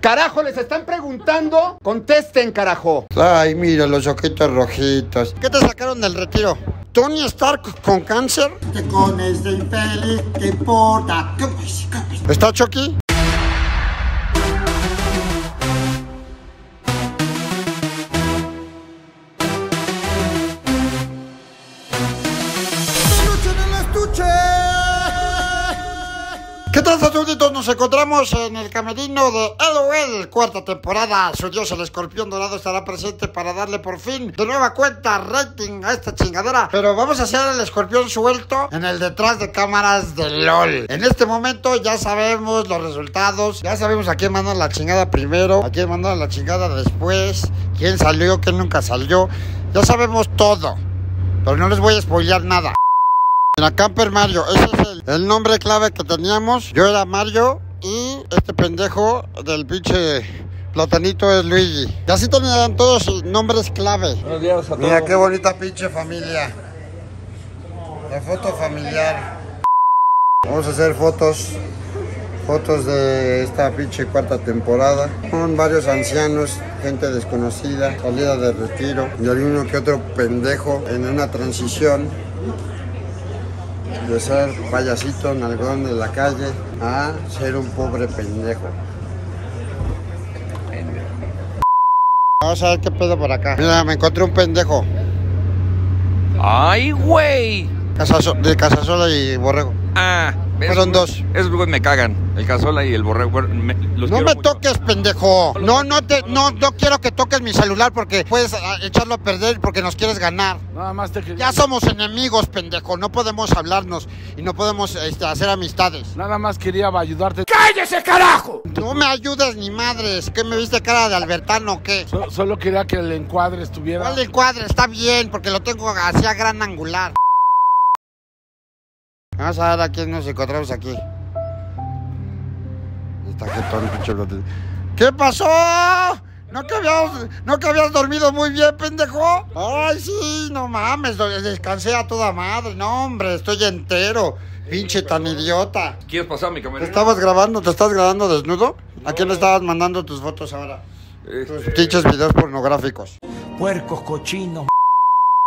Carajo, les están preguntando. Contesten, carajo. Ay, mira los ojitos rojitos. ¿Qué te sacaron del retiro? ¿Tony Stark con cáncer? Te con este infeliz, ¿qué importa? ¿Está Chucky? ¿Qué tal? Nos encontramos en el camerino de LOL, cuarta temporada. Su dios, el escorpión dorado, estará presente para darle por fin de nueva cuenta rating a esta chingadera. Pero vamos a hacer el escorpión suelto en el detrás de cámaras de LOL. En este momento ya sabemos los resultados, ya sabemos a quién mandan la chingada primero, a quién mandan la chingada después, quién salió, quién nunca salió. Ya sabemos todo, pero no les voy a spoilear nada. La Camper Mario, ese es el, el, nombre clave que teníamos. Yo era Mario y este pendejo del pinche platanito es Luigi. Y así tenían todos nombres clave. Buenos días a todos. Mira qué bonita pinche familia. La foto familiar. Vamos a hacer fotos. Fotos de esta pinche cuarta temporada. Con varios ancianos, gente desconocida, salida de retiro. Y alguno que otro pendejo en una transición de ser payasito nalgón de la calle a ser un pobre pendejo. Vamos a ver qué pedo por acá. Mira, me encontré un pendejo. ¡Ay, güey! De Casasola y Borrego. Ah, Fueron dos. Esos güeyes me cagan. El cazola y el borrego. bueno, me- los No quiero me mucho. toques, pendejo. No, no te, no, no quiero que toques mi celular porque puedes ah, echarlo a perder porque nos quieres ganar. Nada más te quería. Ya somos enemigos, pendejo. No podemos hablarnos y no podemos este, hacer amistades. Nada más quería ayudarte. ¡Cállese, carajo! No me ayudes ni madres. ¿Qué me viste cara de Albertano o qué? So- solo quería que el encuadre estuviera. ¿Cuál encuadre? Está bien, porque lo tengo así a gran angular. Vamos a ver a quién nos encontramos aquí. Está jetón, pinche lote. ¿Qué pasó? ¿No que, habías, ¿No que habías dormido muy bien, pendejo? Ay, sí, no mames, descansé a toda madre. No, hombre, estoy entero. Pinche tan idiota. ¿Quieres pasar mi ¿Te camerino? estabas grabando? ¿Te estás grabando desnudo? ¿A quién le estabas mandando tus fotos ahora? Tus Este, pinches videos pornográficos. Puercos, cochinos.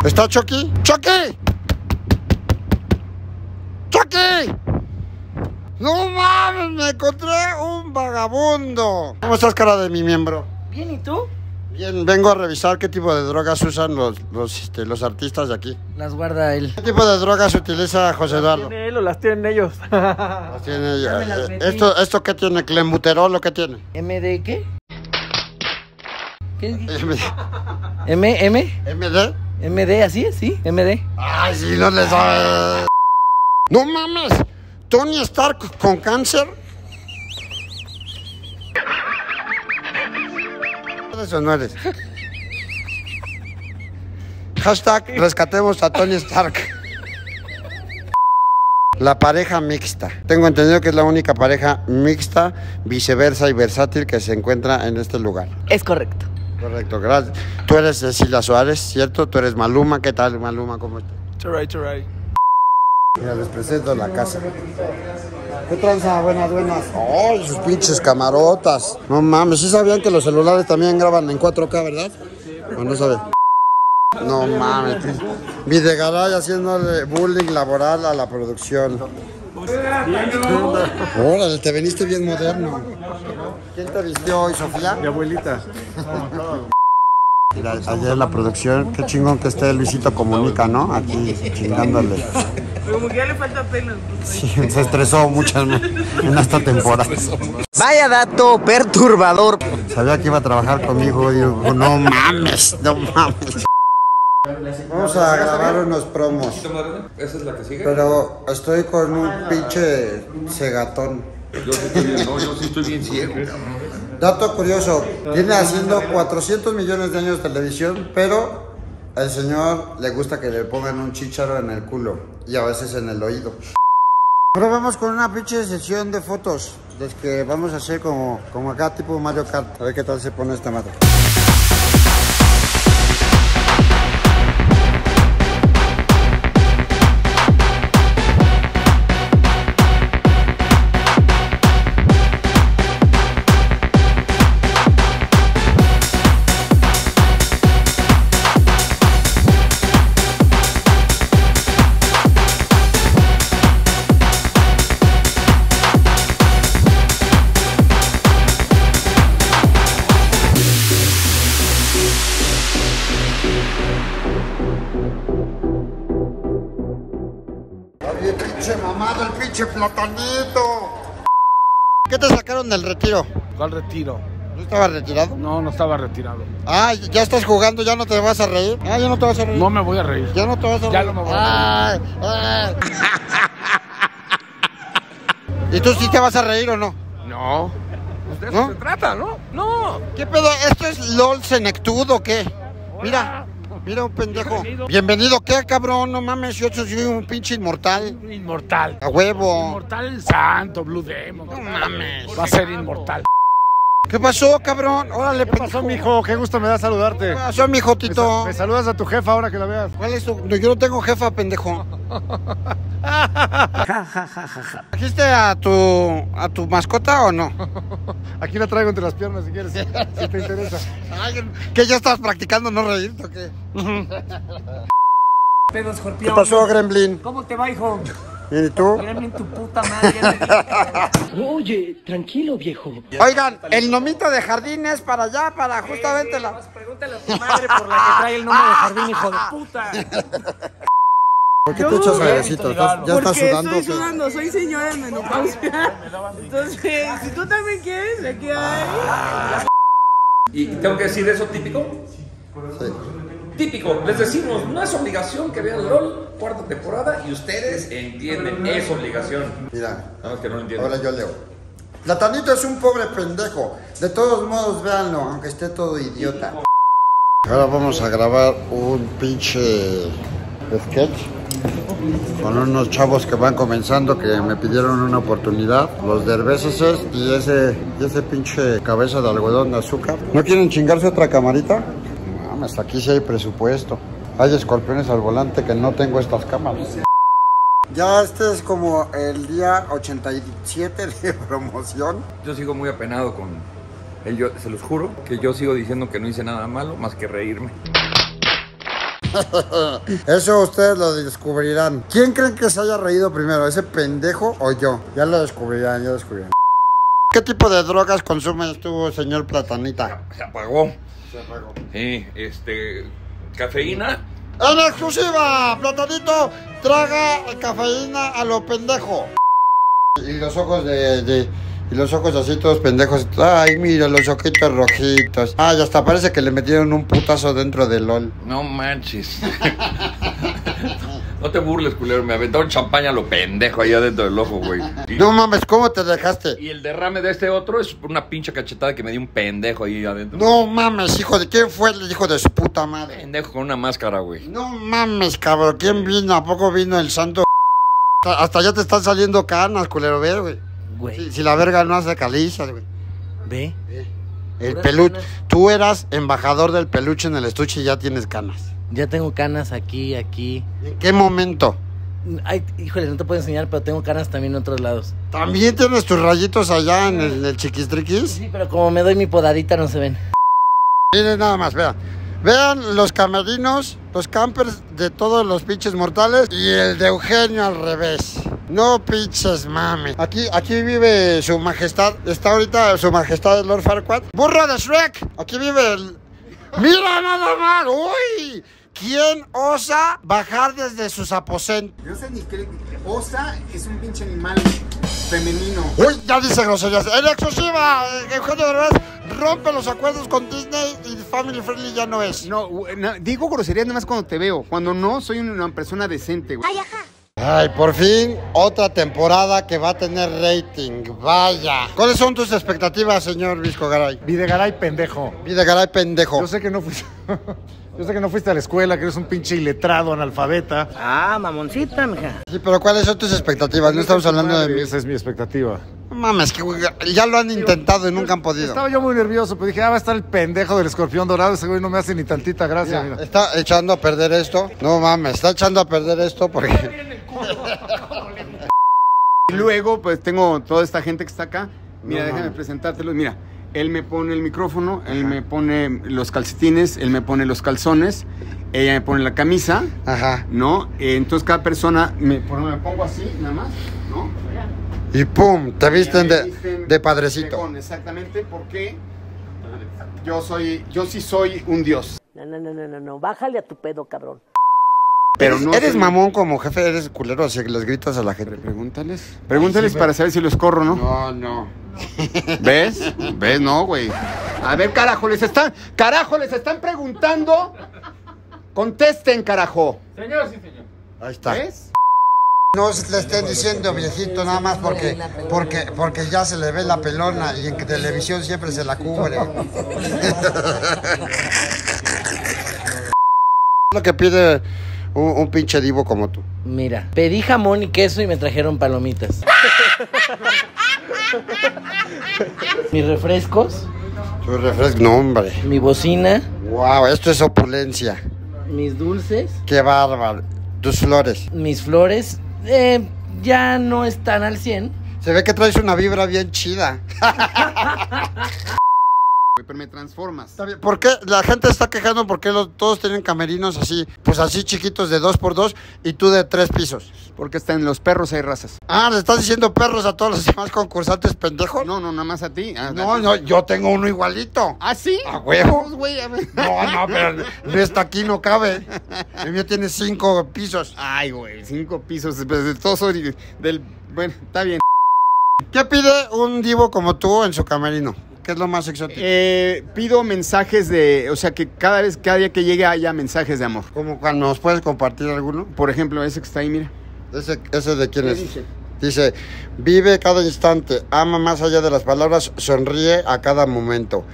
¿Está Chucky? ¡Chucky! ¡Chucky! ¡No mames! Me encontré un vagabundo. ¿Cómo estás, cara de mi miembro? Bien, ¿y tú? Bien, vengo a revisar qué tipo de drogas usan los, los, este, los artistas de aquí. Las guarda él. ¿Qué tipo de drogas utiliza José Eduardo? ¿Tiene él o las tienen ellos? Las tiene- las metí. ¿Esto, ¿Esto qué tiene? ¿Clembuterol o qué tiene? ¿MD qué? ¿Qué. ¿M, M? ¿MD? ¿MD así? ¿Sí? ¿MD? Ay, sí, no le sabes. No mames. Tony Stark con cáncer. ¿Eres o no eres? Hashtag rescatemos a Tony Stark. La pareja mixta. Tengo entendido que es la única pareja mixta, viceversa y versátil que se encuentra en este lugar. Es correcto. Correcto, gracias. Tú eres Cecilia Suárez, ¿cierto? Tú eres Maluma. ¿Qué tal, Maluma? ¿Cómo estás? Churay, churay. Mira, les presento la casa. ¿Qué tranza? Buenas, buenas. ¡Ay, sus pinches camarotas! No mames, ¿sí sabían que los celulares también graban en 4K, verdad? ¿O no saben? No mames. Videgaray haciéndole bullying laboral a la producción. Órale, te veniste bien moderno. ¿Quién te vistió hoy, Sofía? Mi abuelita. Mira, ayer la producción, qué chingón que esté Luisito Comunica, ¿no? Aquí chingándole. Como que ya le falta pelo. Sí, se estresó mucho en, en esta temporada. Vaya dato perturbador. Sabía que iba a trabajar conmigo y digo, no mames, no mames. Vamos a grabar unos promos, ¿Esa es la que sigue? pero estoy con un pinche cegatón. Yo sí estoy bien, no, yo sí estoy bien ciego. Dato curioso, viene haciendo 400 millones de años de televisión, pero al señor le gusta que le pongan un chícharo en el culo y a veces en el oído. Ahora vamos con una pinche sesión de fotos, que vamos a hacer como, como acá tipo Mario Kart. A ver qué tal se pone esta madre. Pinche platanito. ¿Qué te sacaron del retiro? ¿Cuál retiro? ¿No estabas retirado? No, no estaba retirado. Ah, ya estás jugando, ya no te vas a reír. Ah, ya no te vas a reír. No me voy a reír. Ya no te vas a reír. Ya no me voy a Ay, ay. ¿Y tú sí te vas a reír o no? No. Pues de eso ¿No? se trata, ¿no? No. ¿Qué pedo? ¿Esto es LOL Senectud o qué? Mira, mira un pendejo. Bienvenido, ¿qué cabrón? No mames, yo soy un pinche inmortal. Inmortal. A huevo. Inmortal el santo, Blue Demon. No mames. Va a ser inmortal. ¿Qué pasó, cabrón? Órale, ¿Qué pasó, mijo? Qué gusto me da saludarte. ¿Qué pasó, mijo Me, Tito? sa- me saludas a tu jefa ahora que la veas. ¿Cuál es tu...? No, yo no tengo jefa, pendejo. ¿Trajiste a tu, a tu mascota o no? Aquí la traigo entre las piernas si quieres. Si te interesa. Ay, ¿Que ya estás practicando no reírte o qué? Pedo ¿Qué pasó, Gremlin? ¿Cómo te va, hijo? ¿Y tú? Gremlin, tu puta madre. ya te dije. Oye, tranquilo, viejo. Oigan, el nomito de jardín es para allá, para justamente la... Pregúntale a tu madre por la que trae el nombre de jardín, hijo de puta. ¿Por qué te echas? ¿Estás- ¿Ya estás sudando? estoy sudando, soy señora en menopausia. Entonces, si tú también quieres, aquí hay. ¿Y tengo que decir eso típico? Típico, les decimos, no es obligación que vean LOL, cuarta temporada, y ustedes entienden, es obligación. Mira, No, es que no lo entienden. ahora yo leo. Platanito es un pobre pendejo. De todos modos, véanlo, aunque esté todo idiota. Ahora vamos a grabar un pinche sketch con unos chavos que van comenzando que me pidieron una oportunidad, los derbeces y ese, y ese pinche cabeza de algodón de azúcar. ¿No quieren chingarse otra camarita? Mames, aquí sí hay presupuesto. Hay escorpiones al volante que no tengo estas cámaras. Ya este es como el día 87 de promoción. Yo sigo muy apenado con él, yo se los juro, que yo sigo diciendo que no hice nada malo más que reírme. Eso ustedes lo descubrirán. ¿Quién creen que se haya reído primero, ese pendejo o yo? Ya lo descubrirán, ya lo descubrirán. ¿Qué tipo de drogas consume tú, señor Platanita? Se apagó. Sí, este, cafeína, En exclusiva, Platanito traga cafeína a lo pendejo. Y los ojos de, de- y los ojos así todos pendejos. Ay, mira, los ojitos rojitos. Ay, hasta parece que le metieron un putazo dentro del LOL. no manches. no te burles, culero, me aventaron champaña a lo pendejo ahí adentro del ojo, güey. Y, No mames, ¿cómo te dejaste? y el derrame de este otro es una pinche cachetada que me dio un pendejo ahí adentro. No mames, hijo de quién fue el hijo de su puta madre. Pendejo con una máscara, güey. No mames, cabrón, ¿quién vino? ¿A poco vino el santo? Hasta ya te están saliendo canas, culero, ve, güey. Güey, Si, si la verga no hace calizas, güey. ve. El Puras peluche. Tú eras embajador del peluche en el estuche y ya tienes canas. Ya tengo canas aquí, aquí. ¿En qué momento? Ay, híjole, no te puedo enseñar, pero tengo canas también en otros lados. ¿También tienes tus rayitos allá en el, el chiquistriquis? Sí, pero como me doy mi podadita no se ven. Miren nada más, vean. Vean los camerinos, los campers de todos los pinches mortales y el de Eugenio al revés. No pinches mami. Aquí, aquí vive su majestad. Está ahorita su majestad el Lord Farquaad. ¡Burro de Shrek! Aquí vive el. ¡Mira nada más! ¡Uy! ¿Quién osa bajar desde sus aposentos? Yo sé ni qué. Osa es un pinche animal femenino. ¡Uy! Ya dice groserías. En exclusiva, eh, Eugenio Derbez rompe los acuerdos con Disney y Family Friendly ya no es. No, no, digo groserías nada más cuando te veo. Cuando no, soy una persona decente, güey. Ay, por fin, otra temporada que va a tener rating. Vaya. ¿Cuáles son tus expectativas, señor Visco Garay? Videgaray, pendejo. Videgaray, pendejo. Yo sé que no fuiste. Yo sé que no fuiste a la escuela, que eres un pinche iletrado, analfabeta. Ah, mamoncita, mija. Sí, pero ¿cuáles son tus expectativas? No estamos hablando de mí. Esa es mi expectativa. No mames, que güey, ya lo han intentado y nunca han podido. Estaba yo muy nervioso, pero dije, ah, va a estar el pendejo del escorpión dorado. Ese güey no me hace ni tantita gracia. Mira, mira. está echando a perder esto. No mames, está echando a perder esto porque. Y luego, pues tengo toda esta gente que está acá. Mira, No déjame mames. presentártelos. Mira, él me pone el micrófono, él me pone los calcetines, él me pone los calzones, ella me pone la camisa, Ajá. ¿no? Entonces cada persona me, pongo así, nada más, ¿no? Y pum, te visten de, visten de padrecito. exactamente, porque yo soy, yo sí soy un dios. No, no, no, no, no, no. Bájale a tu pedo, cabrón. Pero ¿Eres, no eres soy- mamón como jefe, eres culero, así que les gritas a la gente. Pregúntales. Pregúntales para saber si los corro, ¿no? No, no. ¿Ves? ¿Ves? No, güey. A ver, carajo, les están. Carajo, les están preguntando. Contesten, carajo. Señor, sí, señor. Ahí está. ¿Ves? No le estén diciendo viejito nada más porque, porque, porque ya se le ve la pelona y en televisión siempre se la cubre. Lo que pide un, un pinche divo como tú. Mira, pedí jamón y queso y me trajeron palomitas. Mis refrescos, Tu refresco, no hombre. mi bocina, Wow, esto es opulencia. mis dulces, Qué bárbaro. Tus flores. mis flores, eh, ya no están al 100. Se ve que traes una vibra bien chida. Pero me transformas. Está. ¿Por qué la gente está quejando porque los, todos tienen camerinos así, pues así chiquitos de dos por dos y tú de tres pisos? Porque hasta en los perros hay razas. Ah, ¿le estás diciendo perros a todos los demás concursantes pendejos? No, no, nada más a ti. Ah, No, no, yo tengo uno igualito. ¿Ah, sí? ¿A huevo? Pues, güey, a ver. No, no, pero no está aquí, no cabe. El mío tiene cinco pisos. Ay, güey, cinco pisos. pues, de todos soy del. Bueno, está bien. ¿Qué pide un divo como tú en su camerino? ¿Qué es lo más exótico? Eh, pido mensajes de. O sea, que cada vez, cada día que llegue haya mensajes de amor. ¿Cómo cuando nos puedes compartir alguno? Por ejemplo, ese que está ahí, mira. ¿Ese, ese de quién ¿Qué es? dice? Dice, vive cada instante, ama más allá de las palabras, sonríe a cada momento.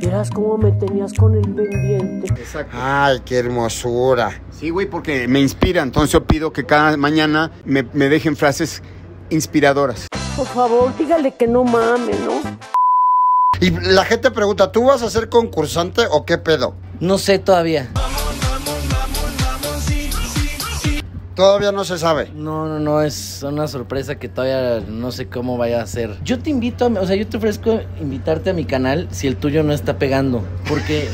Verás cómo me tenías con el pendiente. Exacto. Ay, qué hermosura. Sí, güey, porque me inspira. Entonces yo pido que cada mañana me, me dejen frases inspiradoras. Por favor, dígale que no mame, ¿no? Y la gente pregunta, ¿tú vas a ser concursante o qué pedo? No sé todavía. Todavía no se sabe. No, no, no, es una sorpresa que todavía no sé cómo vaya a ser. Yo te invito, a, o sea, yo te ofrezco invitarte a mi canal si el tuyo no está pegando. Porque,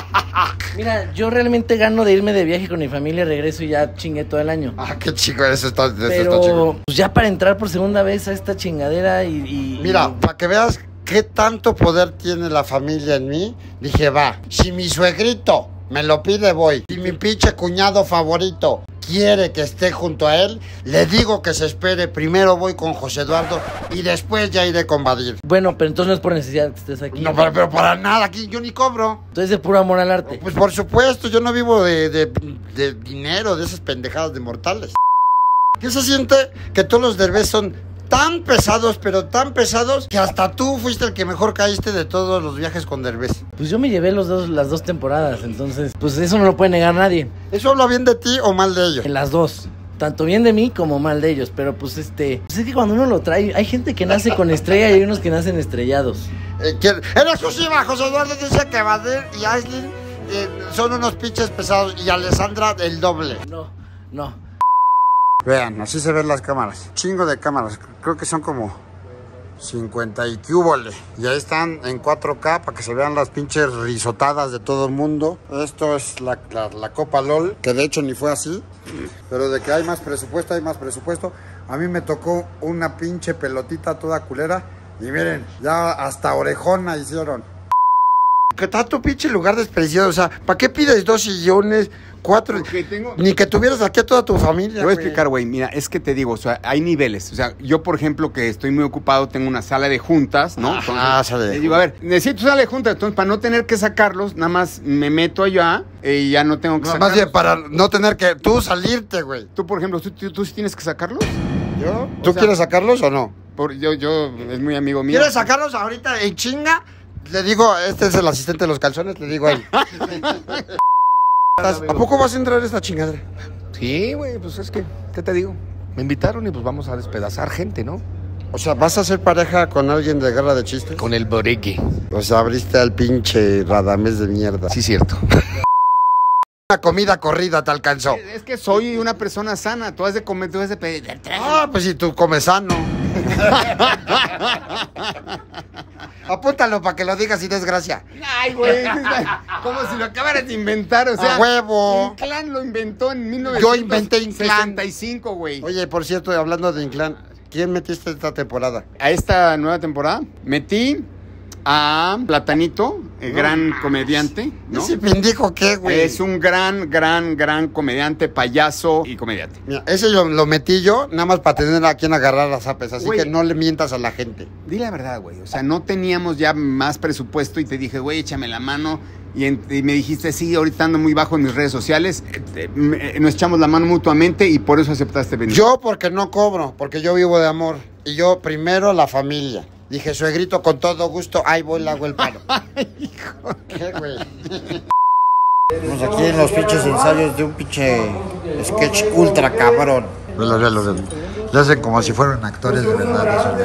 mira, yo realmente gano de irme de viaje con mi familia, regreso y ya chingué todo el año. Ah, qué chico, eso está, eso está Pero, chico. pues ya para entrar por segunda vez a esta chingadera y... y- Mira, para que veas qué tanto poder tiene la familia en mí, dije, va, si mi suegrito me lo pide, voy. Si mi pinche cuñado favorito quiere que esté junto a él, le digo que se espere. Primero voy con José Eduardo y después ya iré con Badir. Bueno, pero entonces no es por necesidad que estés aquí. No, pero, pero para nada, aquí yo ni cobro. Entonces de puro amor al arte. Pues por supuesto, yo no vivo de, de- de dinero, de esas pendejadas de mortales. ¿Qué se siente que todos los derbés son tan pesados, pero tan pesados, que hasta tú fuiste el que mejor caíste de todos los viajes con derbés? Pues yo me llevé los dos, las dos temporadas, entonces, pues eso no lo puede negar nadie. ¿Eso habla bien de ti o mal de ellos? En las dos. Tanto bien de mí como mal de ellos. Pero pues este. Pues es que cuando uno lo trae, hay gente que nace con estrella y hay unos que nacen estrellados. Eh, ¿quién- En exclusiva, José Eduardo dice que Badir y Aislinn eh, son unos pinches pesados y Alessandra el doble. No, no. Vean, así se ven las cámaras. Chingo de cámaras. Creo que son como 50 y. Y ahí están en 4K para que se vean las pinches risotadas de todo el mundo. Esto es la, la- la Copa LOL, que de hecho ni fue así. Pero de que hay más presupuesto, hay más presupuesto. A mí me tocó una pinche pelotita toda culera. Y miren, ya hasta orejona hicieron. Que tu pinche lugar desperdiciado. O sea, ¿para qué pides dos sillones, cuatro? Tengo- Ni que tuvieras aquí a toda tu familia. Te voy a explicar, güey. Mira, es que te digo, o sea, hay niveles. O sea, yo, por ejemplo, que estoy muy ocupado, tengo una sala de juntas, ¿no? Ajá, sala de digo, a ver, necesito sala de juntas. Entonces, para no tener que sacarlos, nada más me meto allá eh, y ya no tengo que No, sacarlos. más bien para no tener que tú salirte, güey. Tú, por ejemplo, ¿tú, tú, tú sí tienes que sacarlos? ¿Yo? ¿Tú quieres sacarlos o no? Por, yo, yo, es muy amigo mío. ¿Quieres sacarlos ahorita en chinga? Le digo, este es el asistente de los calzones, le digo a él. ¿A poco vas a entrar a esta chingadera? Sí, güey, pues es que, ¿qué te digo? Me invitaron y pues vamos a despedazar gente, ¿no? O sea, ¿vas a ser pareja con alguien de guerra de chistes? Con el boreque. O sea, abriste al pinche Radamés de mierda. Sí, cierto. Una comida corrida te alcanzó. Es que soy una persona sana. Tú has de comer, tú has de pedir. Ah, pues si tú comes sano. Apúntalo para que lo digas sin desgracia. Ay, güey. Como si lo acabaras de inventar, o sea. ¡A huevo! Inclán lo inventó en 1965, Yo inventé Inclán. 65, güey. Oye, por cierto, hablando de Inclán, ¿quién metiste esta temporada? A esta nueva temporada metí a Platanito, eh, gran comediante, ¿no? ¿Ese pendejo qué, güey? Es un gran, gran, gran comediante, payaso y comediante. Mira, ese lo, lo metí yo nada más para tener a quien agarrar las apes, así Güey. que no le mientas a la gente. Di la verdad, güey. O sea, no teníamos ya más presupuesto y te dije, güey, échame la mano. Y, en- y me dijiste, sí, ahorita ando muy bajo en mis redes sociales. Eh, eh, nos echamos la mano mutuamente y por eso aceptaste venir. Yo porque no cobro, porque yo vivo de amor. Y yo primero la familia. Dije, suegrito, con todo gusto, ahí voy, le hago el paro. ¿Qué, güey? Estamos aquí en los pinches ensayos de un pinche sketch ultra cabrón. Velo, velo, velo. Le hacen como si fueran actores de verdad.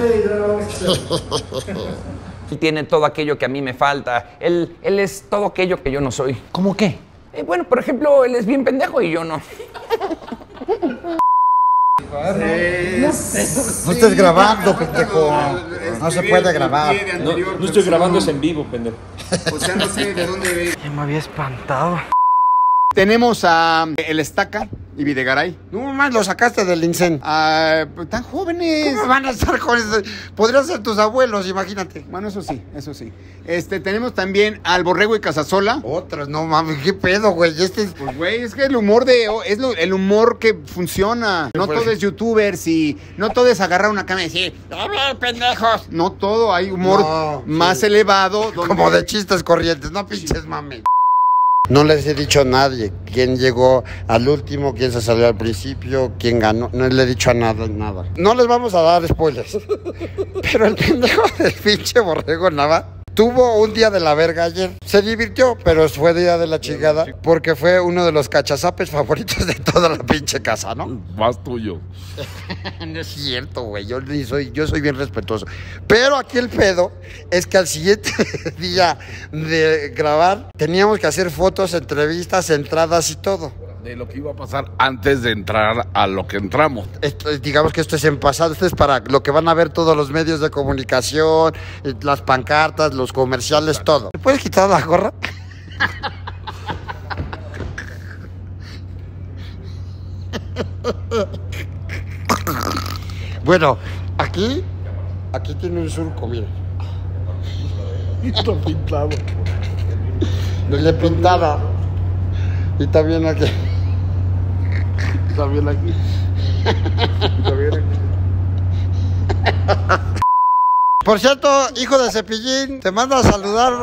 Él tiene todo aquello que a mí me falta. Él, él es todo aquello que yo no soy. ¿Cómo qué? Eh, bueno, por ejemplo, él es bien pendejo y yo no. No estés grabando, pendejo. No se puede grabar. No, no estoy grabando, es en vivo, pendejo. O sea, no sé de dónde Ya me había espantado. Tenemos a El Estaca y Videgaray. No más lo sacaste del incen. Ah, pues, tan jóvenes. ¿Cómo van a estar jóvenes? Podrían ser tus abuelos, imagínate. Bueno, eso sí, eso sí. Este, tenemos también al Borrego y Casasola. Otros, no mames, qué pedo, güey. Este es. Pues, güey, es que el humor de. Es lo- el humor que funciona. No pues. todo es youtubers y. No todo es agarrar una cámara y decir. ¡A ver, pendejos! No todo, hay humor No, más sí. elevado. donde- Como de chistes corrientes, no pinches mames. No les he dicho a nadie quién llegó al último, quién se salió al principio, quién ganó. No le he dicho a nada, nada. No les vamos a dar spoilers. Pero el pendejo del pinche borrego Nava tuvo un día de la verga ayer. Se divirtió, pero fue día de la chingada porque fue uno de los cachazapes favoritos de toda la pinche casa, ¿no? Más tuyo. No es cierto, güey. Yo, soy, yo soy bien respetuoso. Pero aquí el pedo es que al siguiente día de grabar teníamos que hacer fotos, entrevistas, entradas y todo. De lo que iba a pasar antes de entrar a lo que entramos. Esto- digamos que esto es en pasado, esto es para lo que van a ver todos los medios de comunicación, las pancartas, los comerciales, todo. ¿Me puedes quitar la gorra? bueno, aquí, aquí tiene un surco, mira. Está pintado. Le he pintado. Y también aquí. También aquí. También aquí. Por cierto, hijo de Cepillín, te manda a saludar.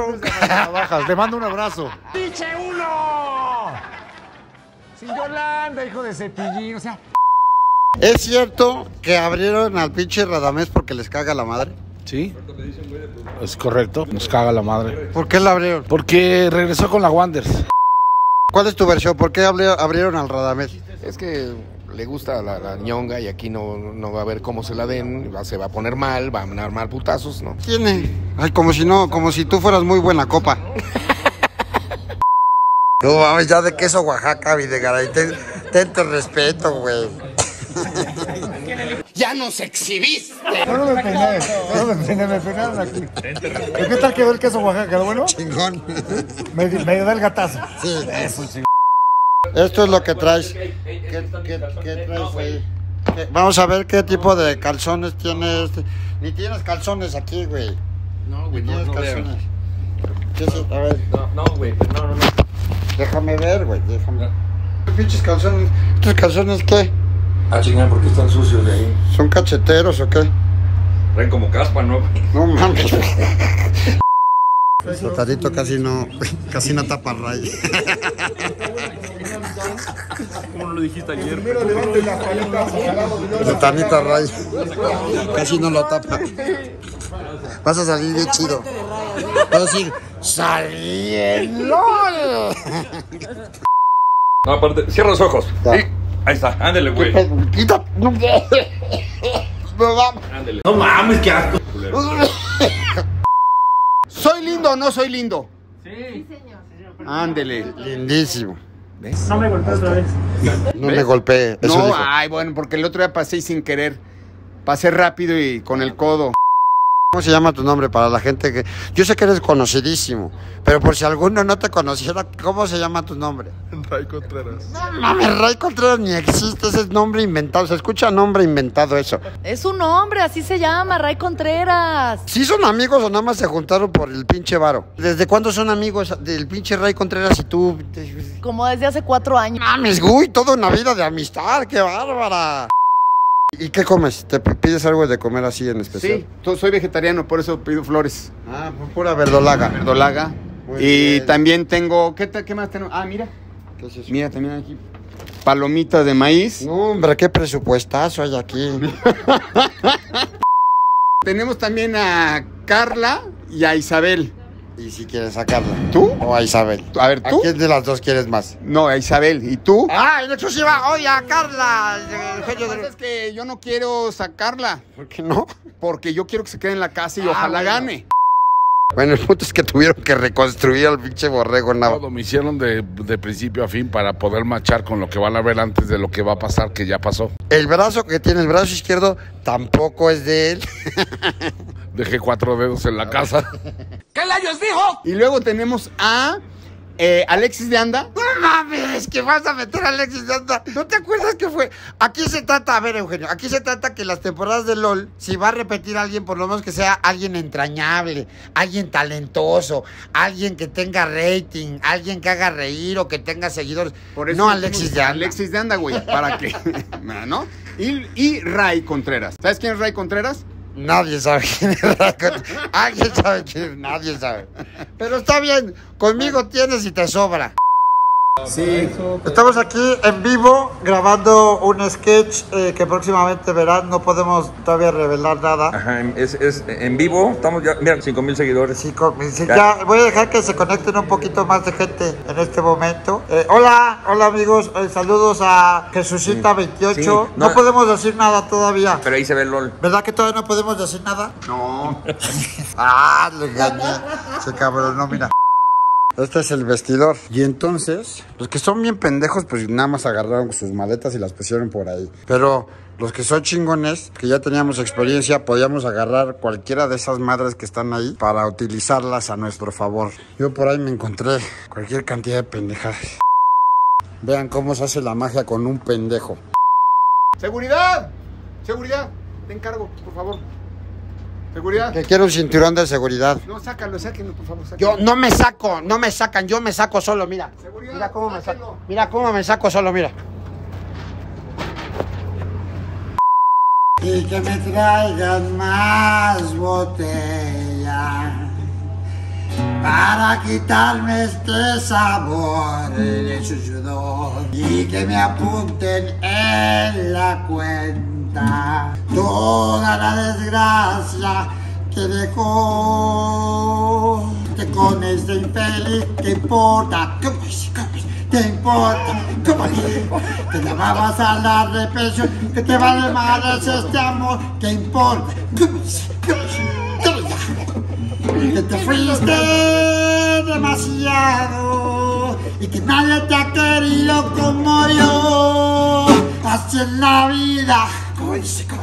Bajas, te mando un abrazo. ¡Pinche uno! Sin Yolanda, hijo de cepillín, o sea. ¿Es cierto que abrieron al pinche Radamés porque les caga la madre? Sí. Es correcto. Nos caga la madre. ¿Por qué la abrieron? Porque regresó con la Wanders. ¿Cuál es tu versión? ¿Por qué abri- abrieron al Radamés? Es que le gusta la, la ñonga y aquí no, no va a ver cómo se la den, va- se va a poner mal, va a armar putazos, ¿no? Tiene. Ay, como si no, como si tú fueras muy buena copa. No mames, ya de queso Oaxaca, Videgaray. Ten, tente respeto, güey. ¡Ya nos exhibiste! No, no me peiné, no me peiné, me peinaron aquí. ¿Pero ¿Qué tal quedó el queso Oaxaca? ¿Quedó bueno? Chingón. Me, me da el gatazo. Sí. Eso, chingón. Esto es lo que traes. ¿Qué, qué- qué traes ahí? ¿Qué- Vamos a ver qué tipo de calzones tiene este. Ni tienes calzones aquí, güey. No, güey, no, tienes no calzones. ¿Qué es esto? A ver, No, no, güey, no, no, no. déjame ver, güey. Déjame. ¿Qué pinches calzones? ¿Estos calzones qué? Ah, chingada, porque están sucios de ahí. ¿Son cacheteros o qué? Traen como caspa, ¿no? No mames. El sotarito casi no, casi no tapa ray. ¿Cómo no lo dijiste ayer? Sotanita ray. Casi no lo tapa. Vas a salir bien chido. Vas a decir, salí en LOL. No, aparte, cierra los ojos. Ya. Sí, ahí está, ándele, güey. Quita. No. Ándele. No mames, qué asco. ¿Soy lindo o no soy lindo? Sí. Ándele. Lindísimo. No me golpees otra vez. No me golpeé. Eso No, dijo. ay, bueno, porque el otro día pasé sin querer. Pasé rápido y con el codo. ¿Cómo se llama tu nombre para la gente que... Yo sé que eres conocidísimo, pero por si alguno no te conociera, ¿cómo se llama tu nombre? Ray Contreras. No mames, Ray Contreras ni existe, ese es nombre inventado, se escucha nombre inventado eso. Es un hombre, así se llama, Ray Contreras. ¿Sí son amigos o nada más se juntaron por el pinche varo? ¿Desde cuándo son amigos del pinche Ray Contreras y tú? Como desde hace cuatro años. Mames, güey, toda una vida de amistad, qué bárbara. ¿Y qué comes? ¿Te pides algo de comer así en especial? Sí, soy vegetariano, por eso pido flores. Ah, pura verdolaga. Verdolaga. Muy y bien. también tengo, ¿qué, qué más tengo? Ah, mira. ¿Qué es eso? Mira, también aquí. Palomitas de maíz. No, hombre, qué presupuestazo hay aquí. Tenemos también a Carla y a Isabel. ¿Y si quieres sacarla? ¿Tú? ¿O a Isabel? A ver, ¿A ¿tú? quién de las dos quieres más? No, a Isabel. ¿Y tú? ¡Ah, en exclusiva! ¡Oye, a Carla! el genio Lo que pasa es que yo no quiero sacarla. ¿Por qué no? Porque yo quiero que se quede en la casa y Ah, ojalá bueno. gane. Bueno, el punto es que tuvieron que reconstruir al pinche borrego Nava. Todo me hicieron de, de principio a fin para poder machar con lo que van a ver antes de lo que va a pasar, que ya pasó. El brazo que tiene el brazo izquierdo tampoco es de él. Dejé cuatro dedos en la casa. Y luego tenemos a eh, Alexis de Anda. No mames, que vas a meter a Alexis de Anda. ¿No te acuerdas que fue? Aquí se trata, a ver, Eugenio, aquí se trata que las temporadas de LOL, si va a repetir a alguien, por lo menos que sea alguien entrañable, alguien talentoso, alguien que tenga rating, alguien que haga reír o que tenga seguidores. Por eso no Alexis de Anda. Alexis de Anda, güey. ¿Para qué? ¿No? Y, y Ray Contreras. ¿Sabes quién es Ray Contreras? Nadie sabe quién es Contreras. Alguien sabe quién es, nadie sabe. Pero está bien, conmigo tienes y te sobra. Sí. Estamos aquí en vivo grabando un sketch eh, que próximamente verán. No podemos todavía revelar nada. Ajá, es, es en vivo, estamos ya, mira, 5 mil seguidores. Sí, con- sí, ya voy a dejar que se conecten un poquito más de gente en este momento. Eh, hola, hola amigos, eh, saludos a Jesucita28. Sí, no, no- podemos decir nada todavía. Pero ahí se ve el LOL. ¿Verdad que todavía no podemos decir nada? No. Ah, le engañé. Se cabrón, no, mira. Este es el vestidor. Y entonces, los que son bien pendejos, pues nada más agarraron sus maletas y las pusieron por ahí. Pero los que son chingones, que ya teníamos experiencia, podíamos agarrar cualquiera de esas madres que están ahí para utilizarlas a nuestro favor. Yo por ahí me encontré cualquier cantidad de pendejadas. Vean cómo se hace la magia con un pendejo. ¡Seguridad! ¡Seguridad! Te encargo, por favor. ¿Seguridad? Que quiero un cinturón de seguridad. No, sácalo, sáquenlo, por favor. sáquenlo. Yo no me saco, no me sacan, yo me saco solo, mira. Seguridad, Mira cómo me saco. Mira cómo me saco solo, mira. Y que me traigan más botella para quitarme este sabor de su sudor y que me apunten en la cuenta toda la desgracia que dejó que con este infeliz te importa ¿Cómo es? ¿Cómo es? te importa ¿Cómo que llamabas a la represión que te vale madres este amor que importa ¿Cómo es? ¿Cómo es? ¿Cómo es? que te fuiste demasiado y que nadie te ha querido como yo así en la vida ¿Cómo dice? ¿Cómo?